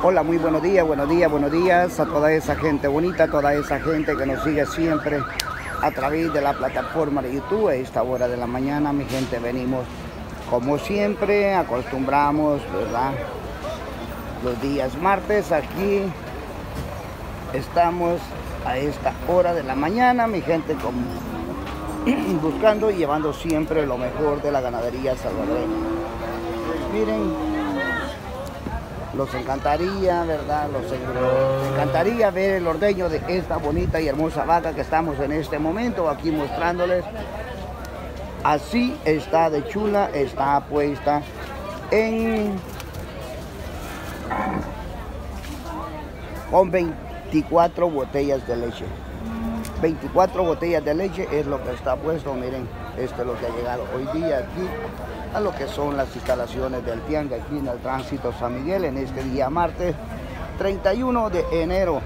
Hola, muy buenos días, buenos días, buenos días a toda esa gente bonita, a toda esa gente que nos sigue siempre a través de la plataforma de YouTube. A esta hora de la mañana, mi gente, venimos como siempre, acostumbramos, ¿verdad? Los días martes aquí estamos a esta hora de la mañana, mi gente, buscando y llevando siempre lo mejor de la ganadería salvadoreña. Miren, los encantaría, ¿verdad? Los encantaría ver el ordeño de esta bonita y hermosa vaca que estamos en este momento aquí mostrándoles. Así está de chula, está puesta en con 24 botellas de leche. 24 botellas de leche es lo que está puesto, miren, esto es lo que ha llegado hoy día aquí a lo que son las instalaciones del Tianga aquí en el tránsito San Miguel en este día martes 31 de enero.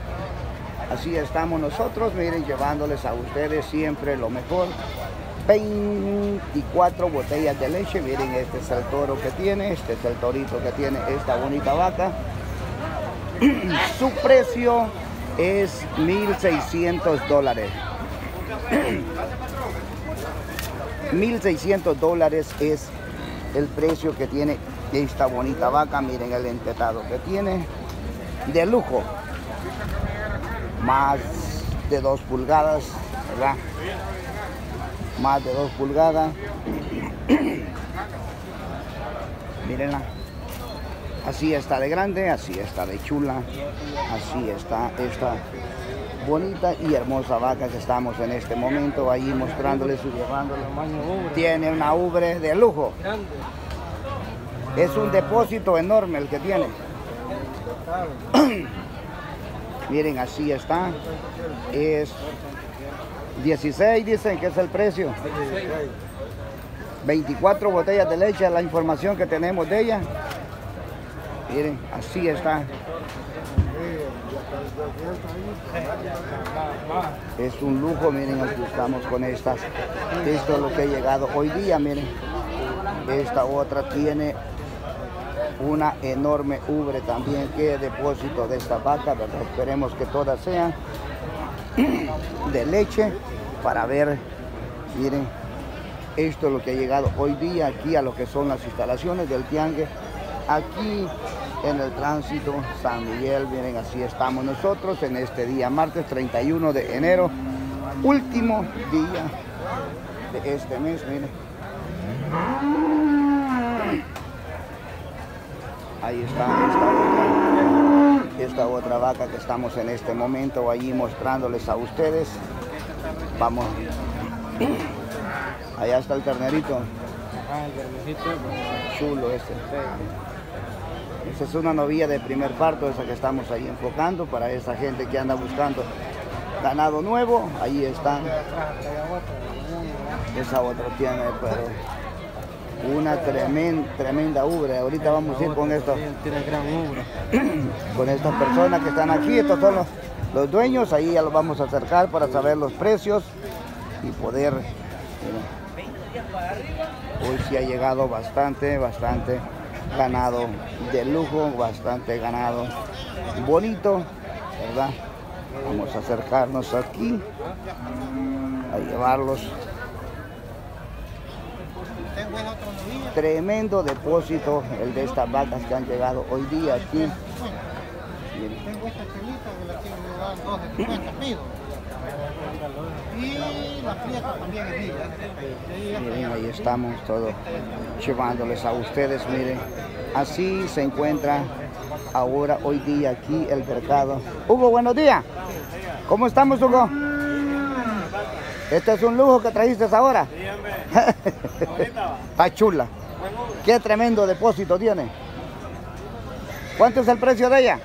Así estamos nosotros, miren, llevándoles a ustedes siempre lo mejor. 24 botellas de leche, miren, este es el toro que tiene, este es el torito que tiene esta bonita vaca. Su precio es 1.600 dólares. 1.600 dólares es el precio que tiene esta bonita vaca. Miren el entetado que tiene. De lujo. Más de dos pulgadas, ¿verdad? Más de dos pulgadas. Mírenla. Así está de grande, así está de chula, así está esta bonita y hermosa vaca que estamos en este momento ahí mostrándoles su Tiene una ubre de lujo. Es un depósito enorme el que tiene. Miren, así está. Es 16, dicen que es el precio. 24 botellas de leche, la información que tenemos de ella. Miren, así está. Es un lujo, miren, estamos con estas. Esto es lo que ha llegado hoy día, miren. Esta otra tiene una enorme ubre también que depósito de esta vaca. Esperemos que todas sean de leche para ver, miren, esto es lo que ha llegado hoy día aquí a lo que son las instalaciones del tiangue. Aquí en el tránsito San Miguel. Miren, así estamos nosotros en este día, martes 31 de enero, último día de este mes, miren. Ahí está esta otra, esta otra vaca que estamos en este momento allí mostrándoles a ustedes. Vamos. Allá está el ternerito. Ah, el Chulo este. Esa es una novilla de primer parto, esa que estamos ahí enfocando para esa gente que anda buscando ganado nuevo. Ahí está. Esa otra tiene, pero una tremenda, tremenda ubre. Ahorita vamos a ir con esto. con estas personas que están aquí. Estos son los, dueños. Ahí ya los vamos a acercar para saber los precios y poder. hoy sí ha llegado bastante, bastante ganado de lujo, bastante ganado bonito, ¿verdad? Vamos a acercarnos aquí a llevarlos. Tremendo depósito el de estas vacas que han llegado hoy día aquí. Tengo esta que la y la también es Miren, ahí estamos todos llevándoles a ustedes, miren. Así se encuentra ahora, hoy día, aquí el mercado. Hugo, buenos días. ¿Cómo estamos, Hugo? Este es un lujo que trajiste ahora. Está chula. Qué tremendo depósito tiene. ¿Cuánto es el precio de ella?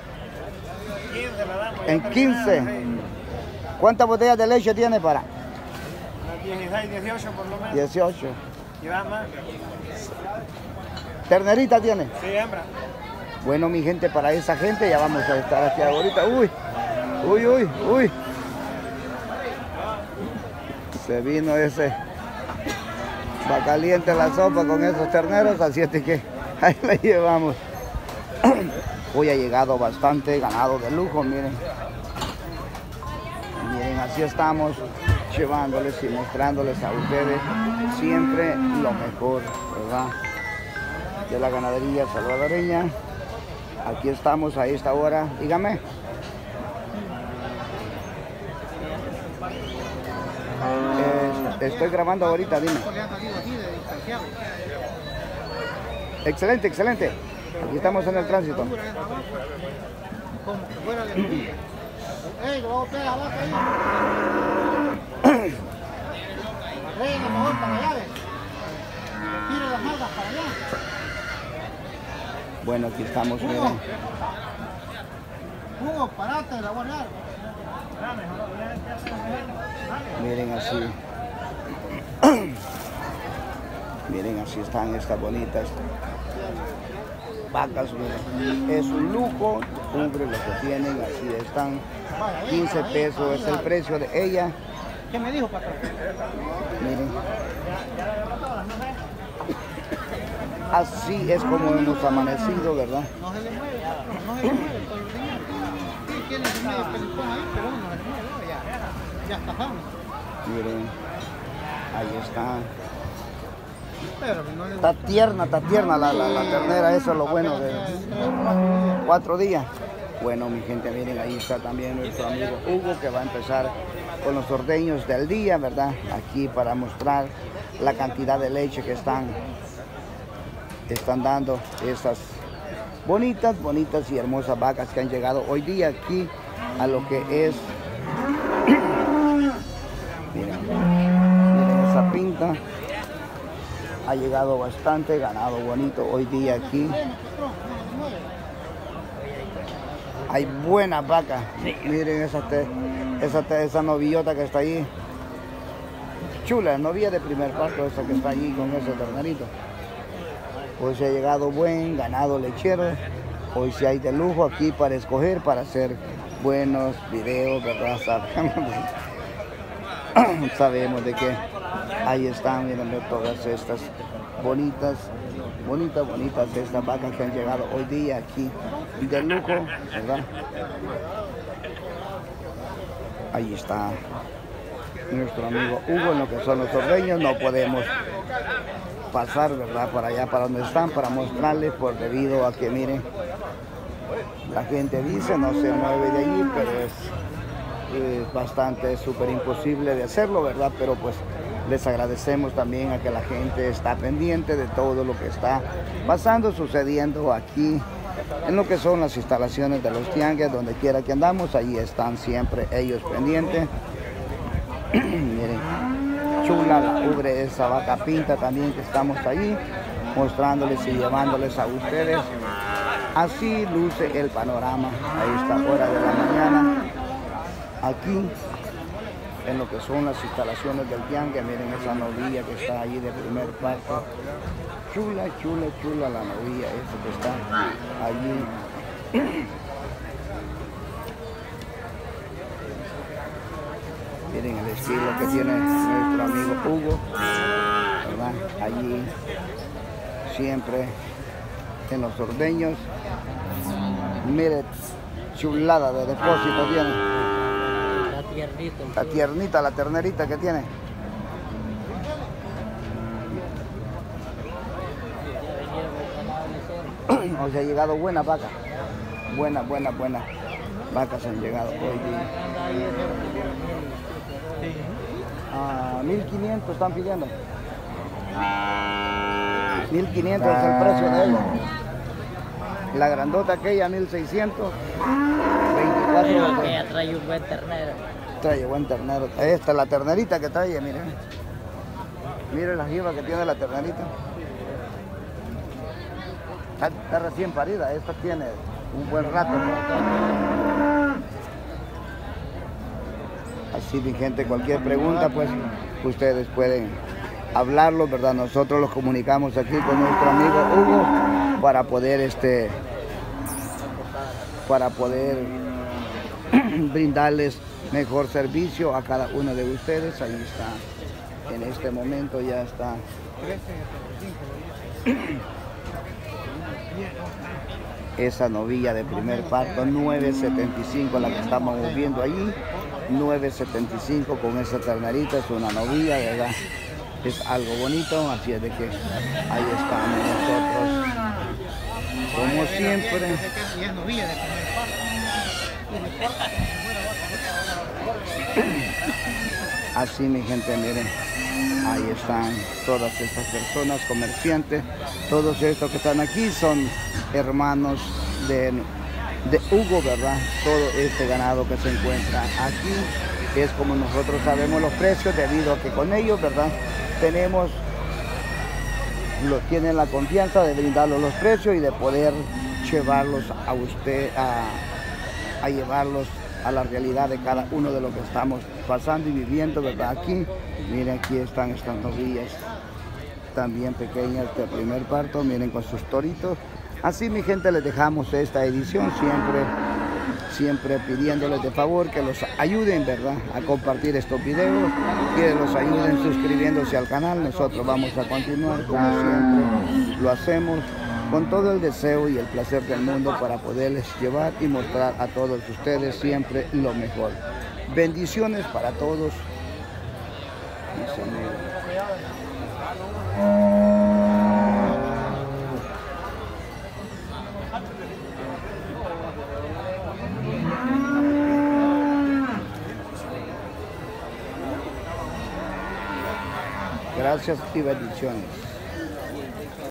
15 En 15. ¿Cuántas botellas de leche tiene para? 16, 18 por lo menos. 18. ¿Y más? ¿Ternerita tiene? Sí, hembra. Bueno, mi gente, para esa gente ya vamos a estar aquí ahorita. Uy, uy, uy, uy. Se vino ese. Va caliente la sopa con esos terneros, así es que ahí la llevamos. Hoy ha llegado bastante ganado de lujo, miren. Así estamos llevándoles y mostrándoles a ustedes siempre lo mejor, ¿verdad? De la ganadería salvadoreña. Aquí estamos a esta hora, dígame. estoy grabando ahorita, dime. Excelente, excelente. Aquí estamos en el tránsito. Bueno, aquí estamos, miren. Miren así. miren así están estas bonitas vacas, miren. Es un lujo, cumple lo que tienen, así están. 15 pesos es el precio de ella. ¿Qué me dijo, patrón? Miren. Así es como hemos amanecido, ¿verdad? No se le mueve, no se le mueve el tiene medio pelicón ahí, pero no se le mueve, ya, ya está. Miren, ahí está. Está tierna, está tierna la, la, la, ternera, eso es lo bueno de cuatro días. Bueno, mi gente, miren, ahí está también nuestro amigo Hugo que va a empezar con los ordeños del día, ¿verdad? Aquí para mostrar la cantidad de leche que están, están dando estas bonitas, bonitas y hermosas vacas que han llegado hoy día aquí a lo que es, miren, miren esa pinta ha llegado bastante ganado bonito hoy día aquí. Hay buenas vacas. Miren esa, esa, esa novillota que está ahí. Chula, novilla de primer parto esa que está allí con ese ternerito. Hoy se ha llegado buen ganado lechero. Hoy sí hay de lujo aquí para escoger, para hacer buenos videos, ¿verdad? Sabemos de que Ahí están, miren todas estas bonitas, bonitas, bonitas estas vacas que han llegado hoy día aquí de lujo, ¿verdad? Ahí está nuestro amigo Hugo en lo que son los ordeños, no podemos pasar, ¿verdad? Para allá, para donde están, para mostrarles, por debido a que, miren, la gente dice, no se mueve de allí, pero es, es bastante, súper imposible de hacerlo, ¿verdad? Pero pues les agradecemos también a que la gente está pendiente de todo lo que está pasando, sucediendo aquí en lo que son las instalaciones de los tiangues, donde quiera que andamos, ahí están siempre ellos pendientes. Miren, chula la ubre esa vaca pinta también que estamos allí, mostrándoles y llevándoles a ustedes. Así luce el panorama a esta hora de la mañana, aquí en lo que son las instalaciones del tiangue. Miren esa novilla que está ahí de primer paso. Chula, chula, chula la novilla esa que está allí. Miren el estilo que tiene nuestro amigo Hugo. Allí siempre en los ordeños. Miren, chulada de depósito tiene. La tiernita, la ternerita que tiene. O sea, ha llegado buena vaca. Buena, buena, buena. Vacas han llegado hoy. Ah, 1500 están pidiendo. 1500 es el precio de ella. La grandota aquella 1600. 24. Que trae un buen ternero. Trae buen ternero. Esta es la ternerita que trae, miren. Miren la jiba que tiene la ternerita. Está, recién parida, esta tiene un buen rato. Así mi gente, cualquier pregunta pues ustedes pueden hablarlo, ¿verdad? Nosotros los comunicamos aquí con nuestro amigo Hugo para poder este para poder brindarles mejor servicio a cada uno de ustedes. Ahí está, en este momento ya está. esa novilla de primer parto, 9.75 la que estamos viendo allí, 9.75 con esa ternarita, es una novilla, ¿verdad? Es algo bonito, así es de que ahí estamos nosotros. Como siempre. Así mi gente, miren, ahí están todas estas personas, comerciantes, todos estos que están aquí son hermanos de, de Hugo, ¿verdad? Todo este ganado que se encuentra aquí es como nosotros sabemos los precios debido a que con ellos, ¿verdad? Tenemos, lo, tienen la confianza de brindarlos los precios y de poder llevarlos a usted, a, a llevarlos a la realidad de cada uno de lo que estamos pasando y viviendo, ¿verdad? Aquí, miren, aquí están estas novillas también pequeñas de primer parto, miren con sus toritos. Así mi gente les dejamos esta edición siempre, siempre pidiéndoles de favor que los ayuden, ¿verdad? A compartir estos videos, que los ayuden suscribiéndose al canal. Nosotros vamos a continuar como siempre lo hacemos con todo el deseo y el placer del mundo para poderles llevar y mostrar a todos ustedes siempre lo mejor. Bendiciones para todos. Gracias y bendiciones.